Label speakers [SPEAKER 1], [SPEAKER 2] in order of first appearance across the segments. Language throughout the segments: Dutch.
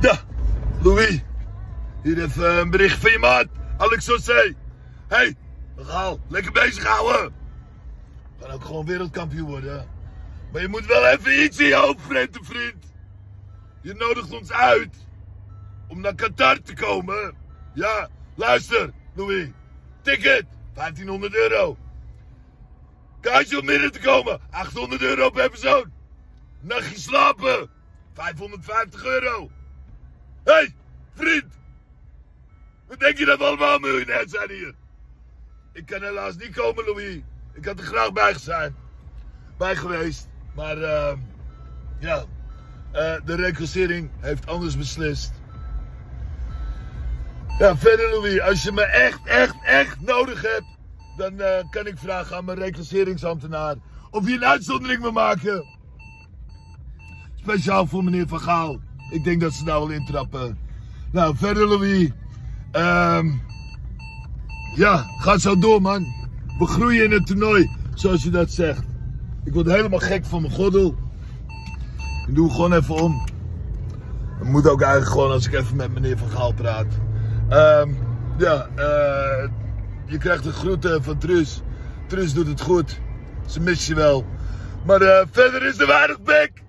[SPEAKER 1] Ja, Louis. Hier even een bericht van je maat, Alex José. hey, Gaal, lekker bezig houden. Gaan ook gewoon wereldkampioen worden. Maar je moet wel even iets in je hoofd vreten, vriend. Je nodigt ons uit om naar Qatar te komen. Ja, luister, Louis. Ticket, 1500 euro. Kaartje om midden te komen, 800 euro per persoon. Nachtje slapen, 550 euro. Hey, vriend. Wat denk je dat we allemaal miljonair zijn hier? Ik kan helaas niet komen, Louis. Ik had er graag bij zijn. Bij geweest. Maar, uh, ja. Uh, de reclassering heeft anders beslist. Ja, verder Louis, als je me echt, echt, echt nodig hebt, dan uh, kan ik vragen aan mijn reclasseringsambtenaar of je een uitzondering wil maken. Speciaal voor meneer Van Gaal. Ik denk dat ze daar wel intrappen. Nou, verder Louis. Um, ja, ga zo door man. We groeien in het toernooi, zoals je dat zegt. Ik word helemaal gek van mijn gordel. Ik doe gewoon even om. Dat moet ook eigenlijk gewoon als ik even met meneer Van Gaal praat. Um, ja, uh, je krijgt een groeten van Truus. Truus doet het goed. Ze mist je wel. Maar uh, verder is er weinig bek.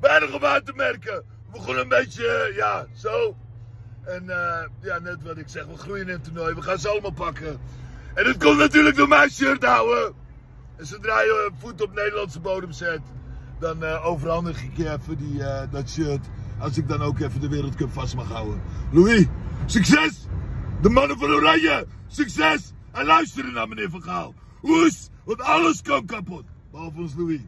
[SPEAKER 1] Weinig om uit te merken. We begonnen een beetje, ja, zo. En uh, ja, net wat ik zeg, we groeien in het toernooi. We gaan ze allemaal pakken. En het komt natuurlijk door mijn shirt houden. En zodra je voet op Nederlandse bodem zet, dan uh, overhandig ik even die, uh, dat shirt. Als ik dan ook even de Wereldcup vast mag houden. Louis, succes! De mannen van Oranje, succes! En luisteren naar meneer Van Gaal. Oes, want alles kan kapot. Behalve ons Louis.